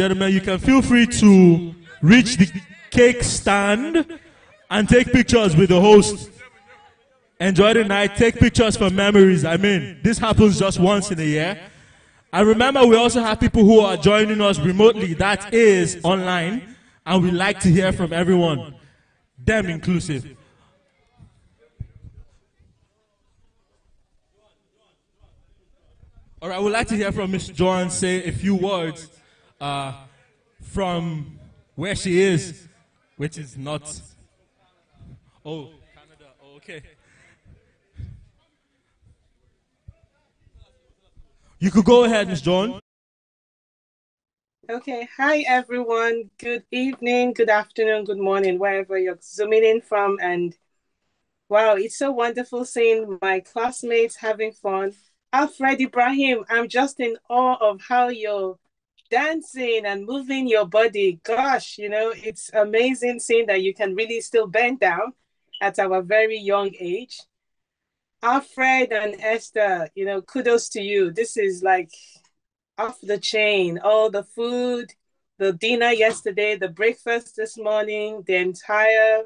gentlemen, you can feel free to reach the cake stand and take pictures with the host. Enjoy the night, take pictures for memories. I mean, this happens just once in a year. And remember, we also have people who are joining us remotely, that is online, and we like to hear from everyone, them inclusive. All right, I would like to hear from Miss Joan say a few words uh, from where she is, which is not. Oh, Canada. Oh, okay. You could go ahead, Miss John. Okay, hi everyone. Good evening, good afternoon, good morning, wherever you're zooming in from. And wow, it's so wonderful seeing my classmates having fun. Alfred Ibrahim, I'm just in awe of how you're dancing and moving your body. Gosh, you know, it's amazing seeing that you can really still bend down at our very young age. Alfred and Esther, you know, kudos to you. This is like off the chain. All the food, the dinner yesterday, the breakfast this morning, the entire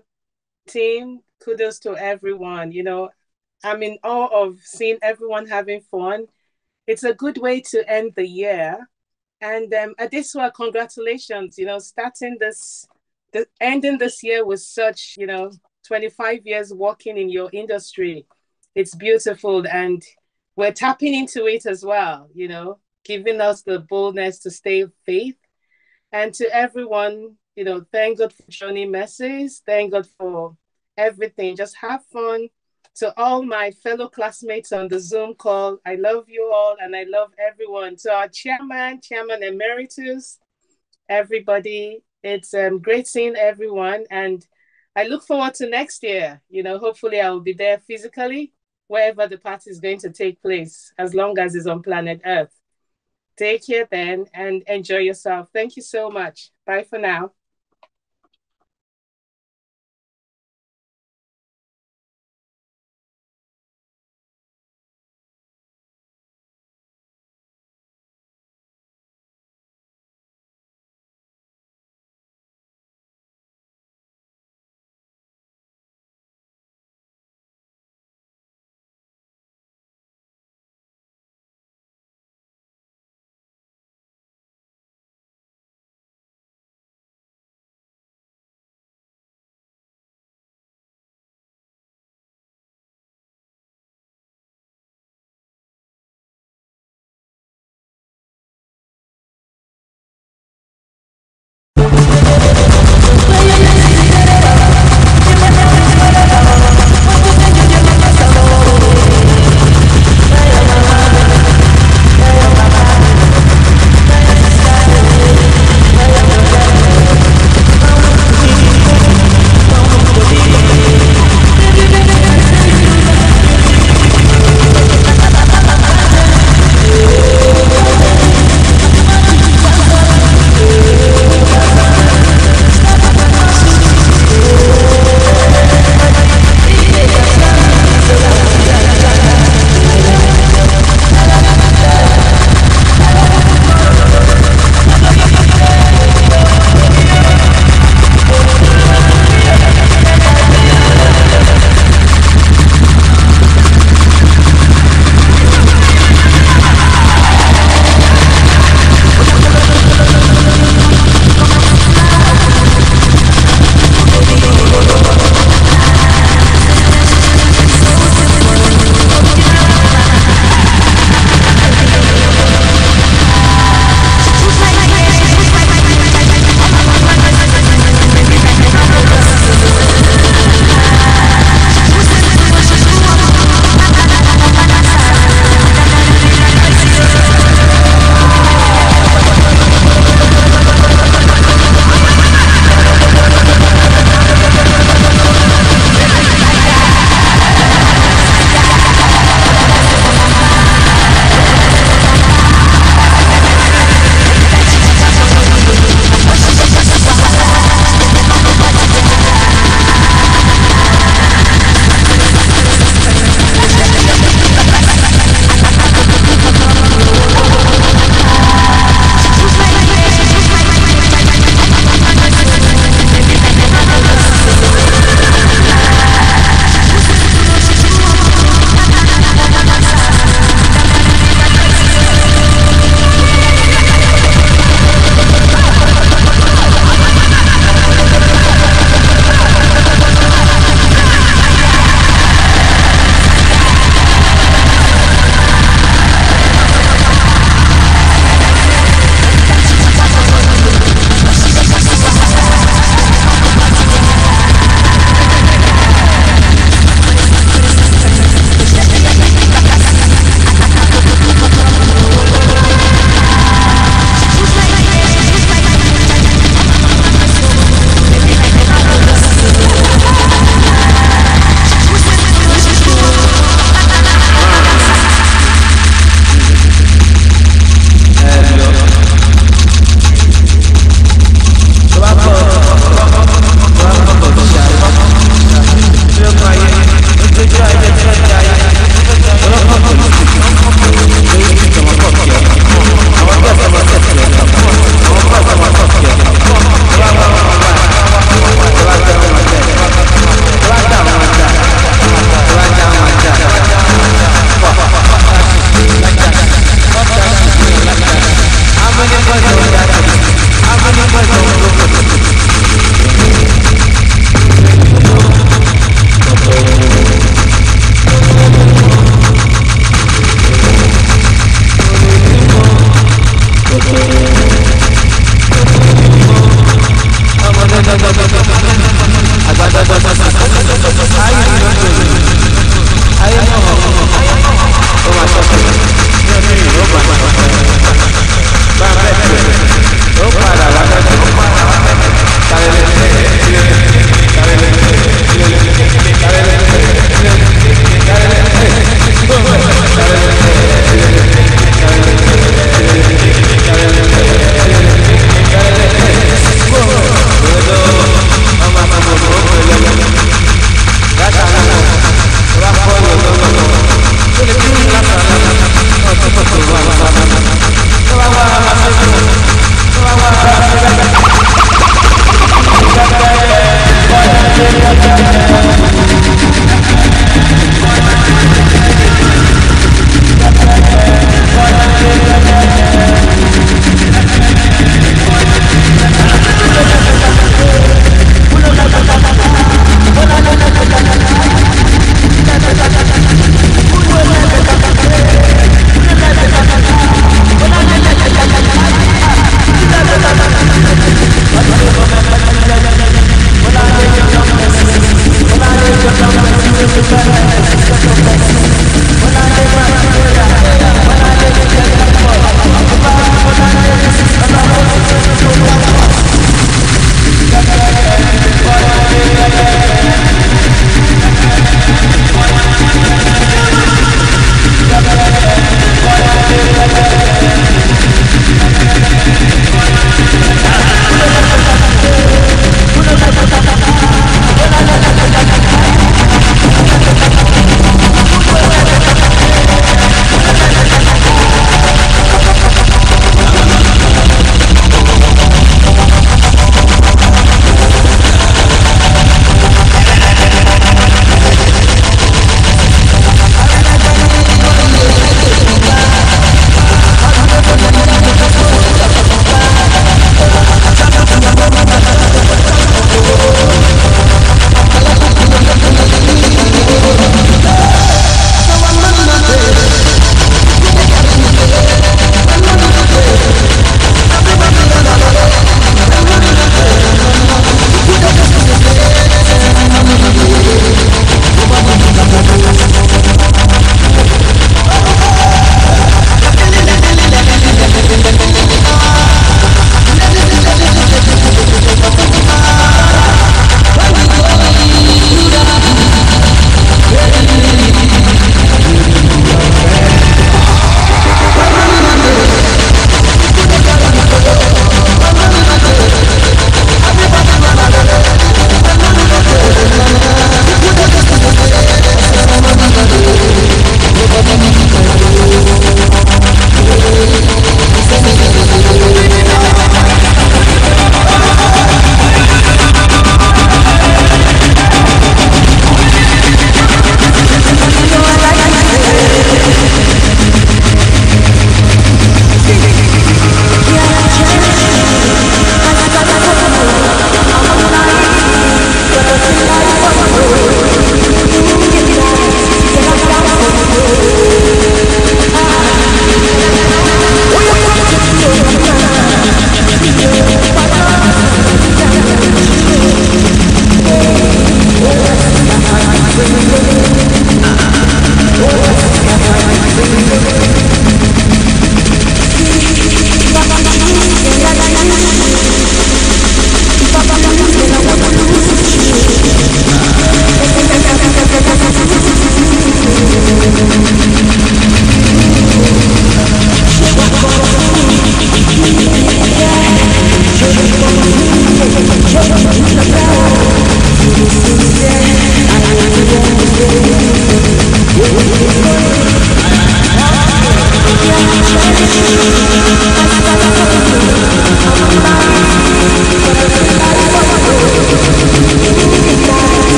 team. Kudos to everyone. You know, I'm in awe of seeing everyone having fun. It's a good way to end the year. And um, Adeswa, congratulations. You know, starting this, the ending this year with such, you know, 25 years working in your industry. It's beautiful. And we're tapping into it as well, you know, giving us the boldness to stay faith. And to everyone, you know, thank God for joining messages. Thank God for everything. Just have fun. To all my fellow classmates on the Zoom call, I love you all and I love everyone. To our chairman, chairman emeritus, everybody, it's um, great seeing everyone. And I look forward to next year. You know, hopefully I will be there physically wherever the party is going to take place, as long as it's on planet Earth. Take care then and enjoy yourself. Thank you so much. Bye for now.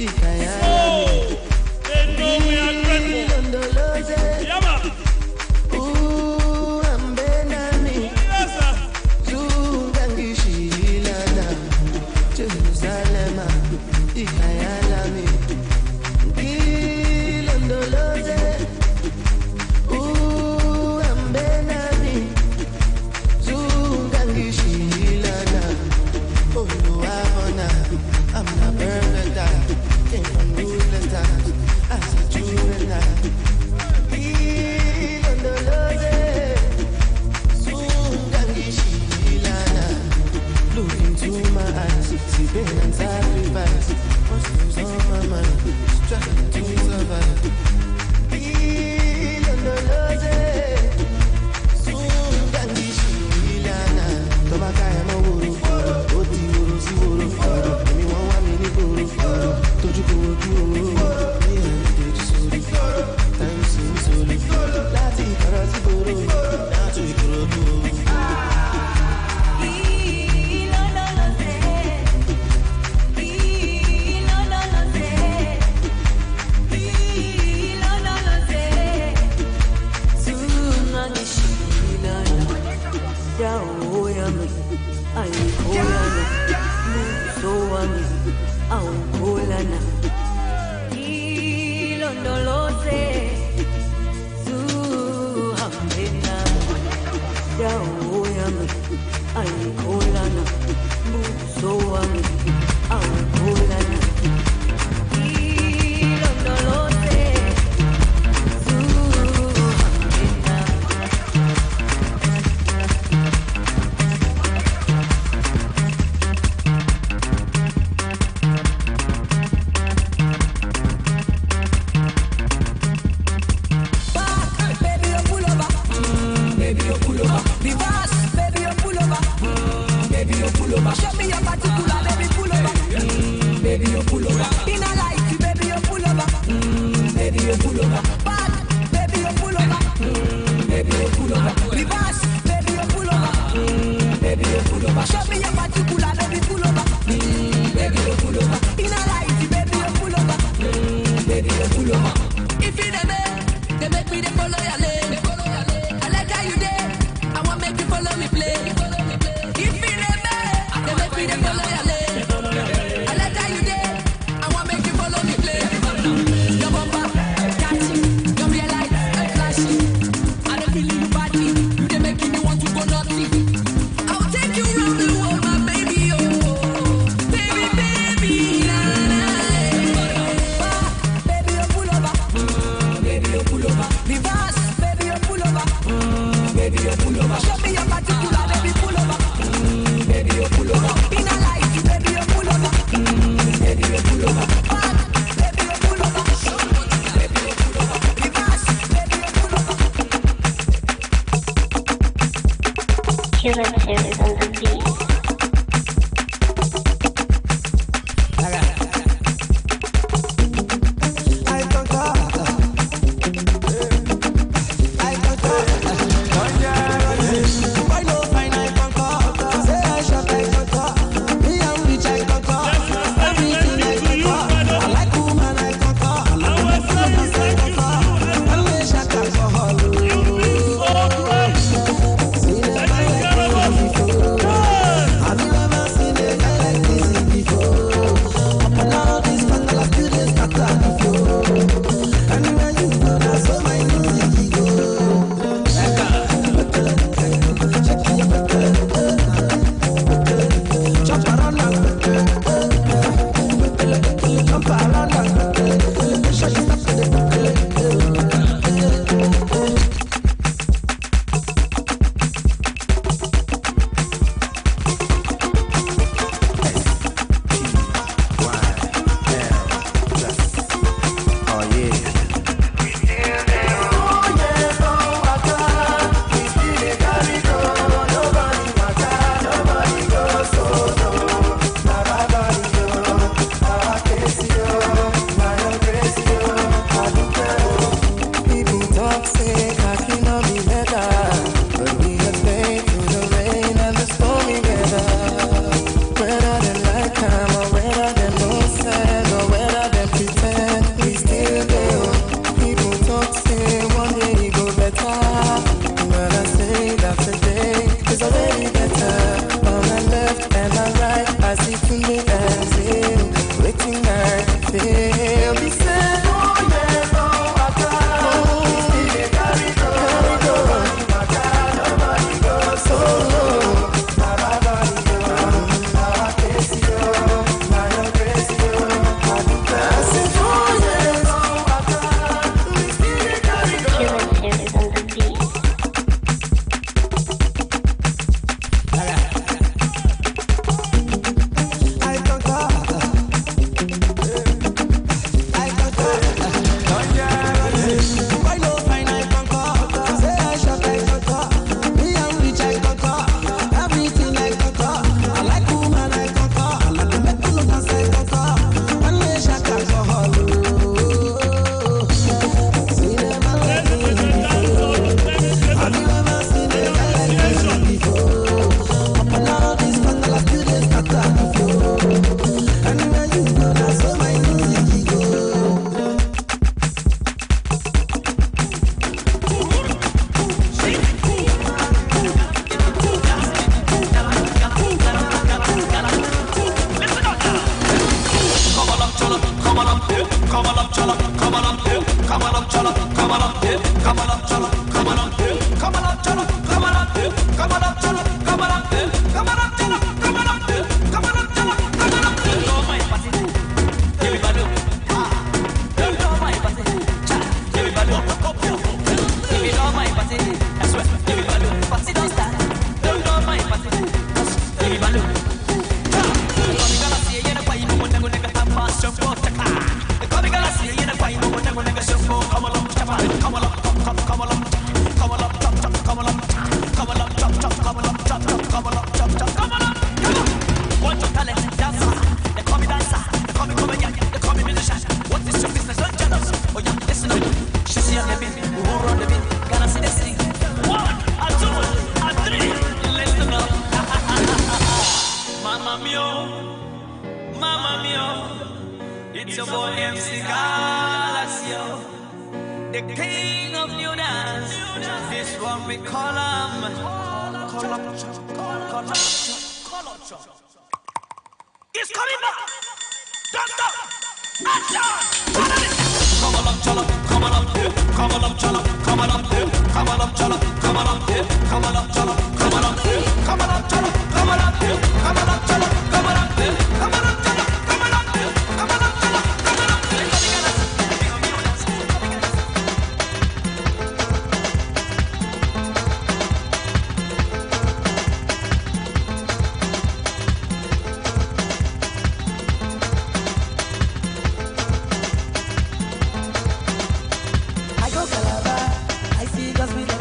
Oh,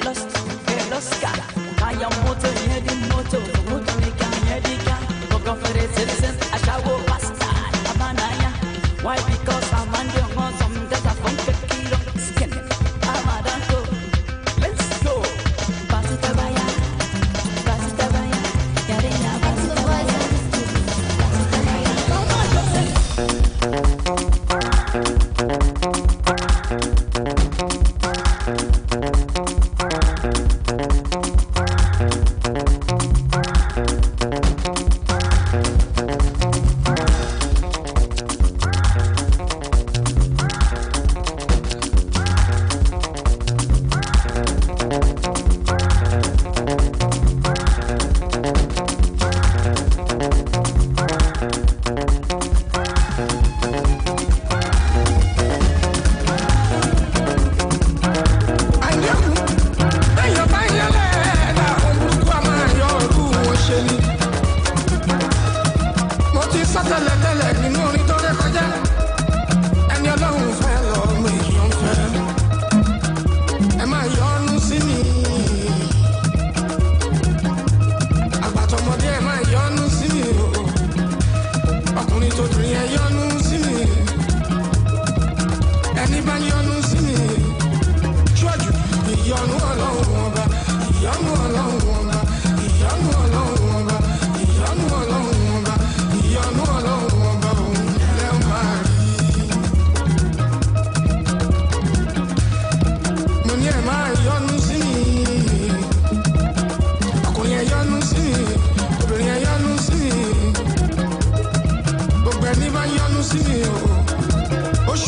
lost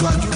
toi du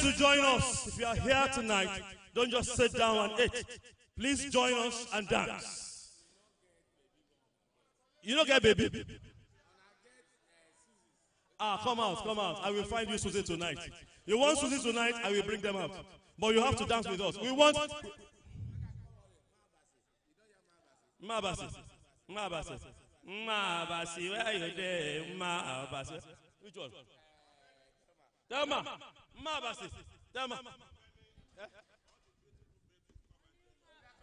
to join us. If you are here tonight, don't just sit down and eat. Please join us and dance. You don't get baby. Ah, come out, come out. I will find you Susie tonight. You want Susie tonight, I will bring them up. But you have to dance with us. We want. Mabasi. Mabasi. Mabasi. Where are you there? Mabasi. Which one? Tell Eh?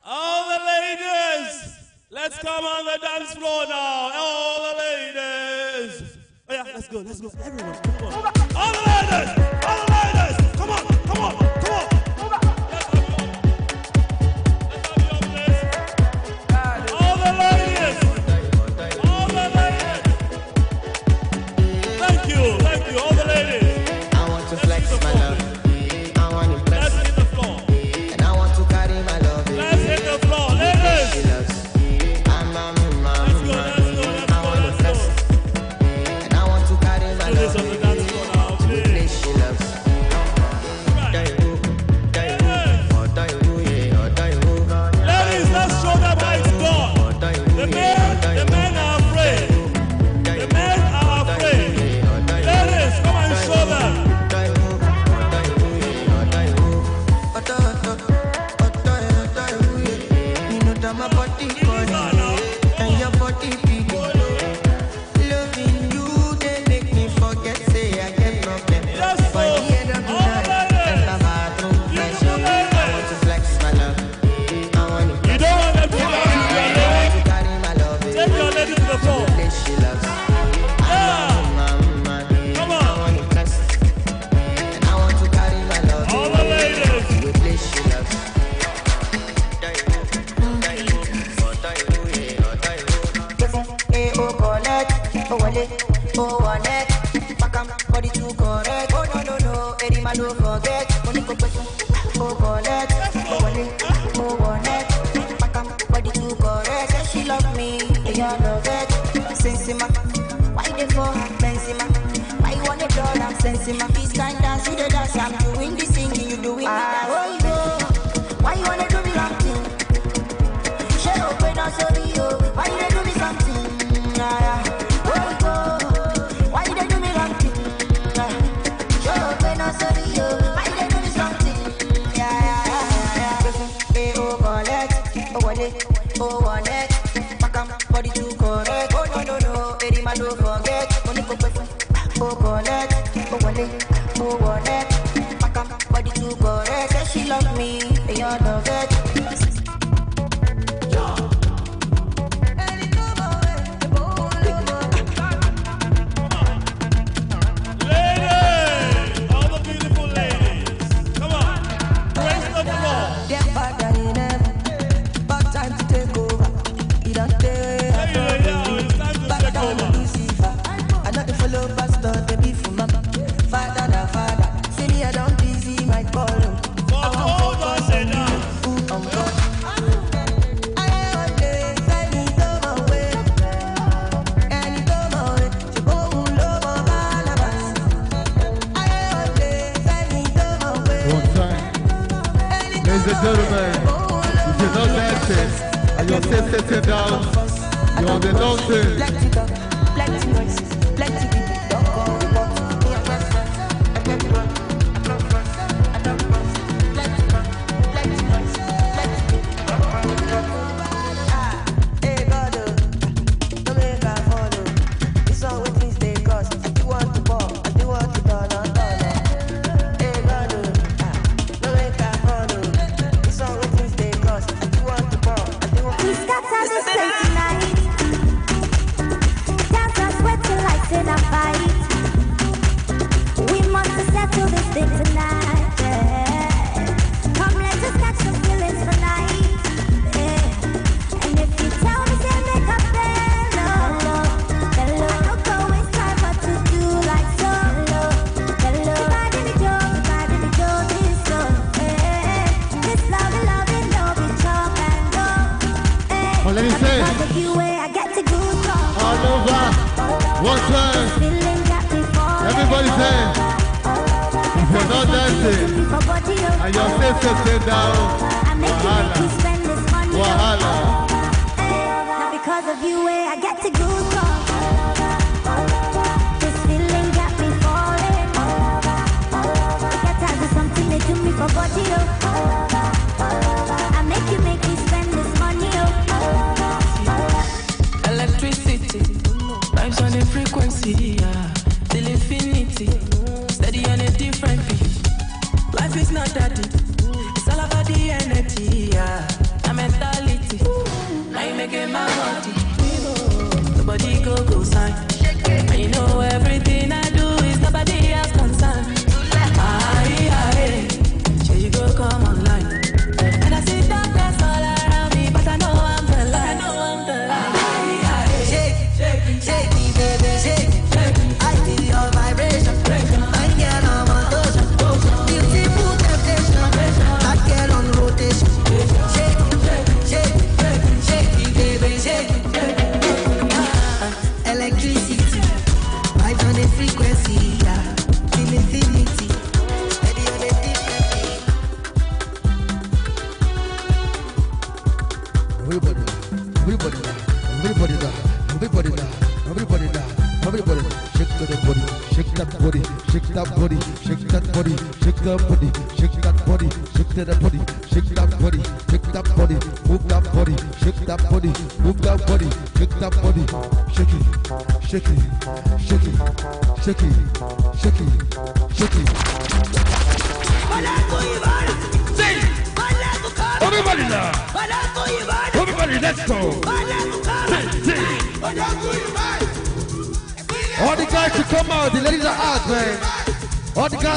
All the ladies, let's come on the dance floor now. All the ladies. Oh yeah, let's go, let's go. Everyone, come on. All the ladies.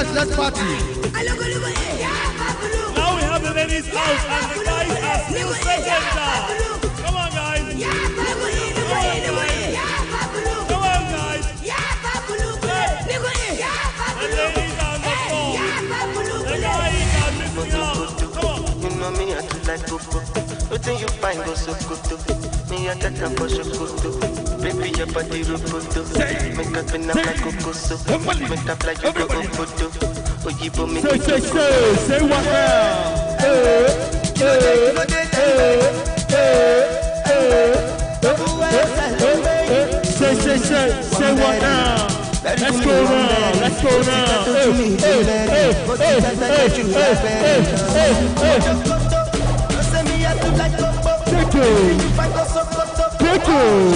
Let's let's party. Say you fine, go so good. Me a tata for shokoto. Baby, your body roboto. Make up in a my cocoso. Make up like you go obodo. Oyibo me Say, say, say, say what now? Eh, eh, eh, eh, eh, eh, eh. Say, say, say, say what now? Let's go now, let's go now. Eh, eh, eh, eh, eh, eh, eh, eh, eh. Pickles. Pickles.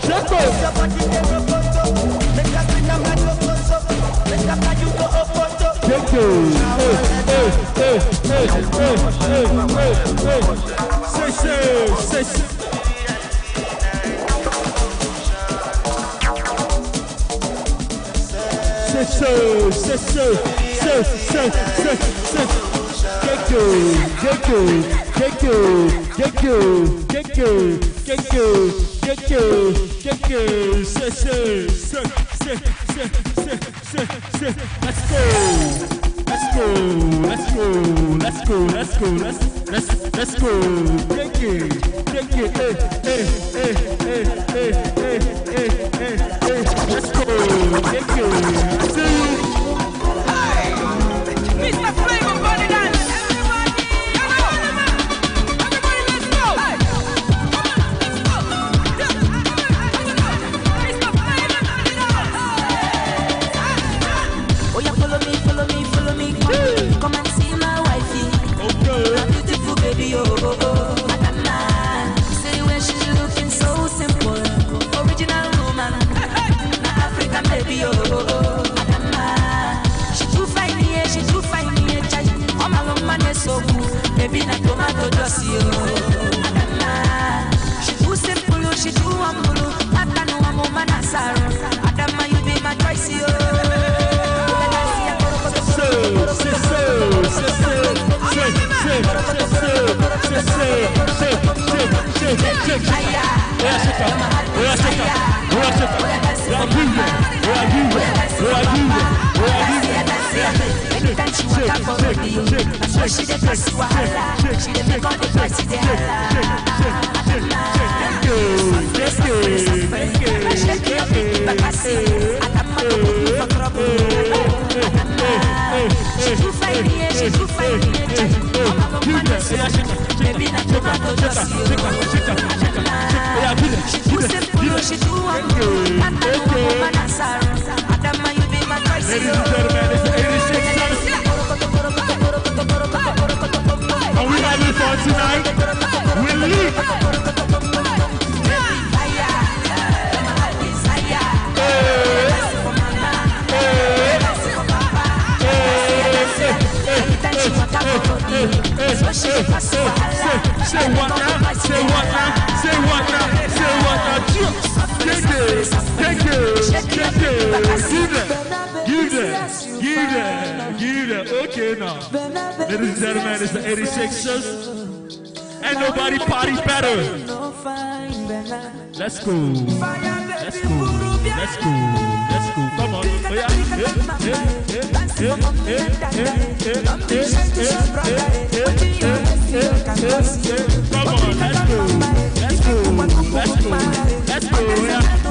Shekels. Pickles. Hey, hey, hey, hey, hey, hey, hey, hey get you, get you, get you. Say, say, say, say, say, say, say, say. Let's go. Let's go, let's go, let's go, let's go, let's let's let's go. Take it, take it, hey, hey, hey, hey, hey, hey, hey, hey, hey. Let's go, take it. See you. no. She do simple, she do humble. I know Adama, you be my you. Where are you? Where are you? Where are you? make me thank you, I come for a That's why she dey press wahala. She dey make all the party dey hala. Let's go, let's go, fine. I'm Shake your big bakasi, atapa kubu pakrobu. She too fine, yeah, she too fine, yeah. Baby, na tomato just you. She too simple, she too humble. Atapa kubu manasar, atama Ladies and gentlemen, it's the 86 Are we having fun tonight? We'll leave. Say what now? Say what now? Say what now? Say what now? Take it, take it, take it. Give okay now. Ladies and gentlemen, it's the 86ers. Ain't nobody party better. Let's go. Let's go. Let's go. Let's go. Come on. Oh, yeah. Come on. Let's go. Let's go. Let's go. Let's go. Yeah.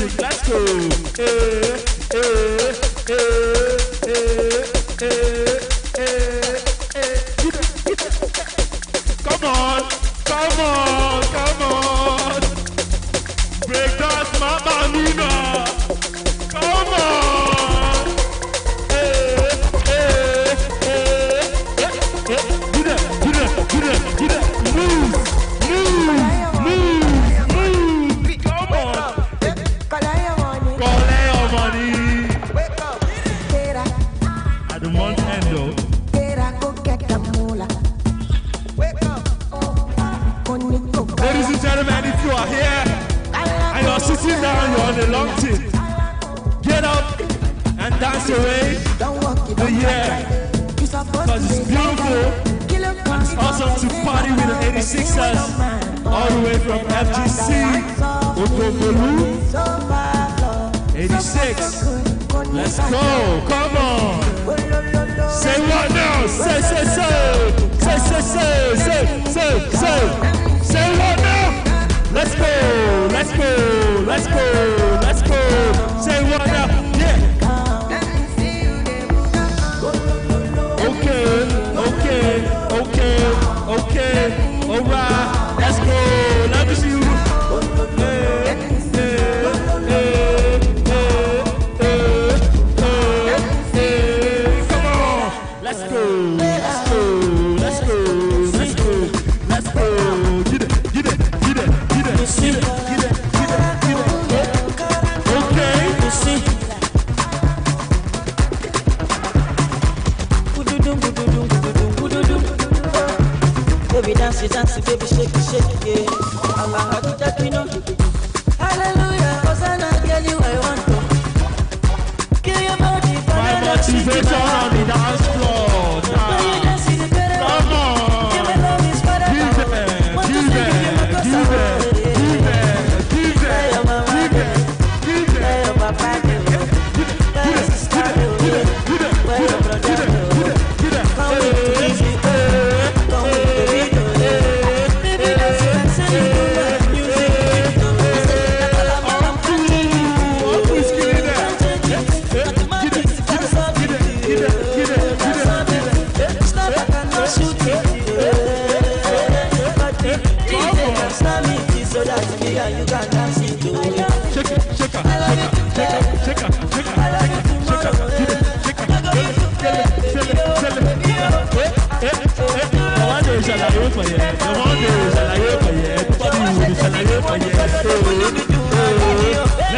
music. Let's go. Hey, hey, hey, come on, come on, come on. Break that mama Nina. On the long tip, get up and dance away the year. Because it's beautiful and it's awesome to party with the 86ers all the way from FGC, Odogbolu, 86. Let's go, come on. Say what now? Say, say, say. Say, say, say, say, say, say. Say what now? Let's go, let's go, let's go, let's go. Say what now?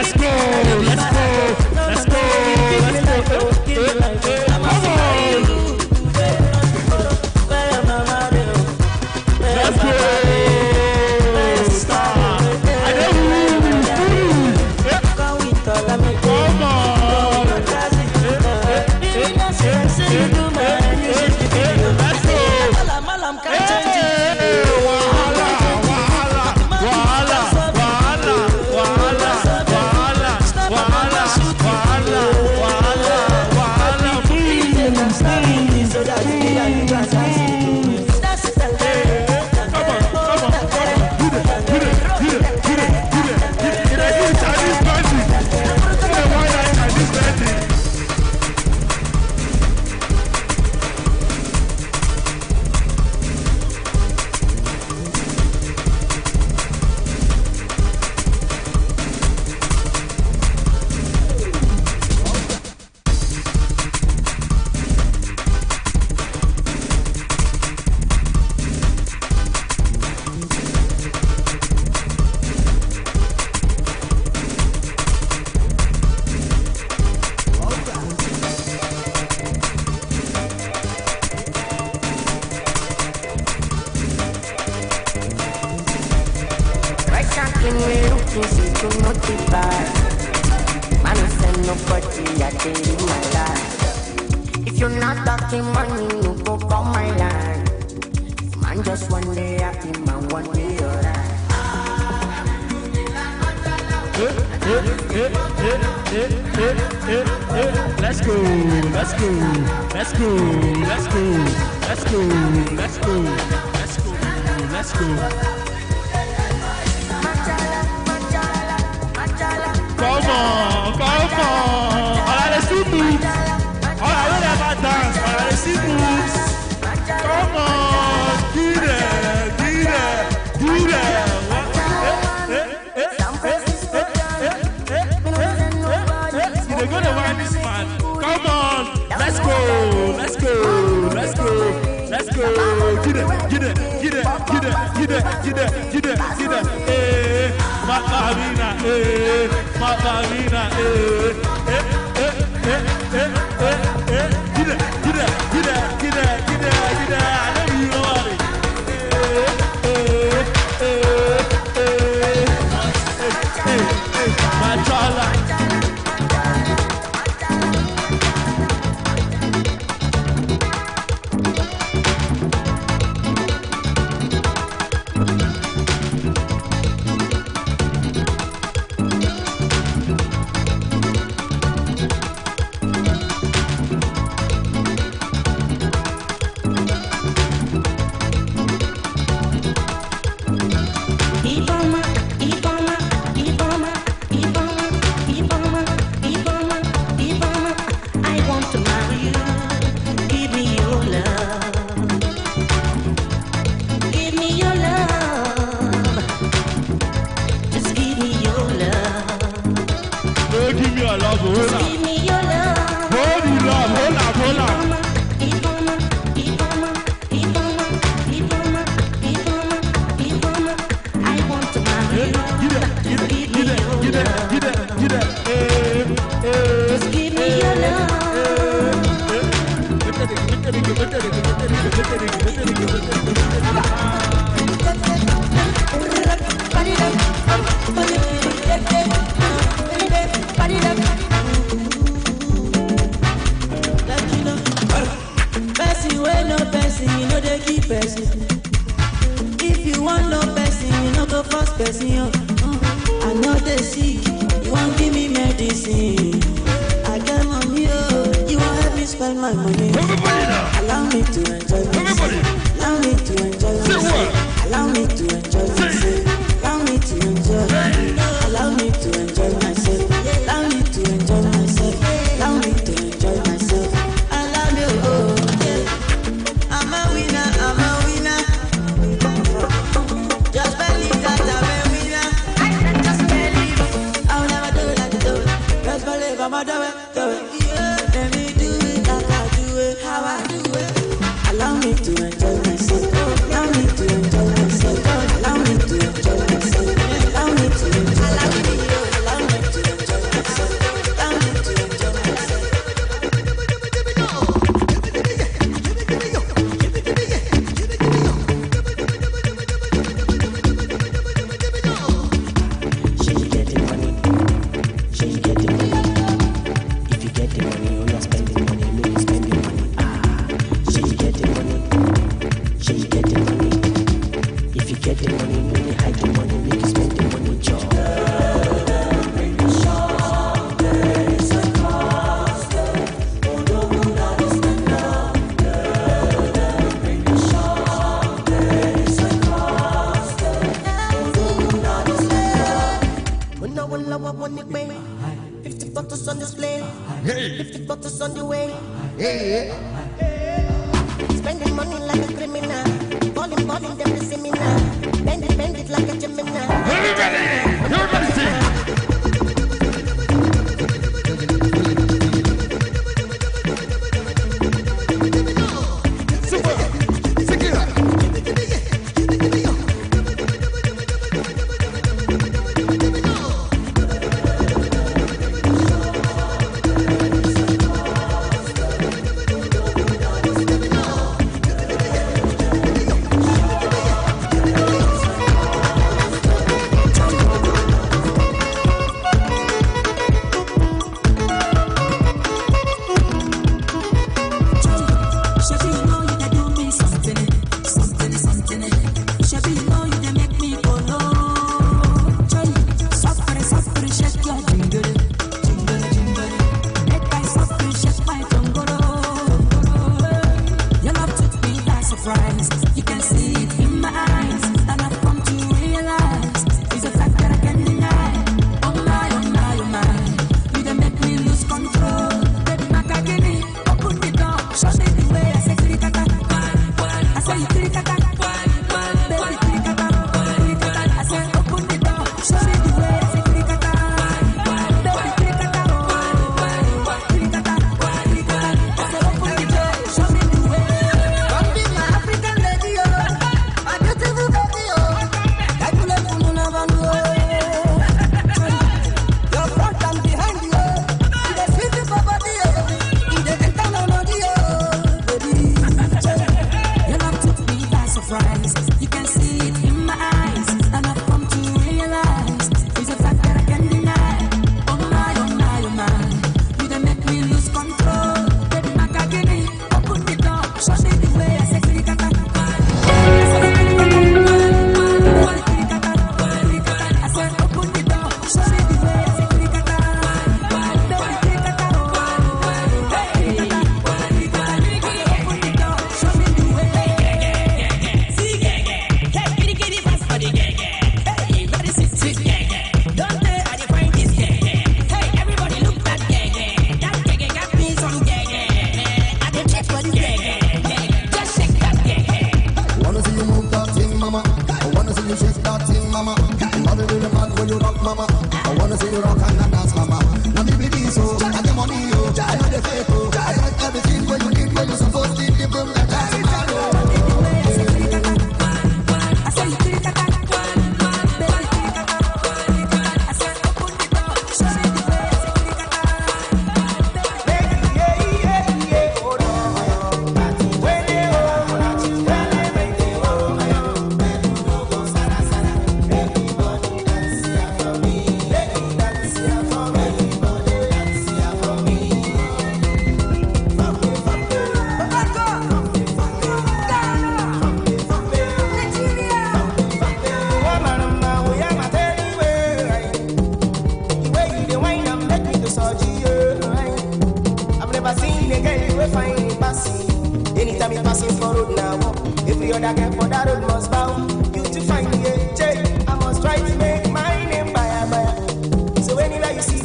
Let's go. Let's go.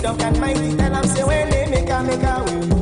down and mighty tell them say when they make a make a way.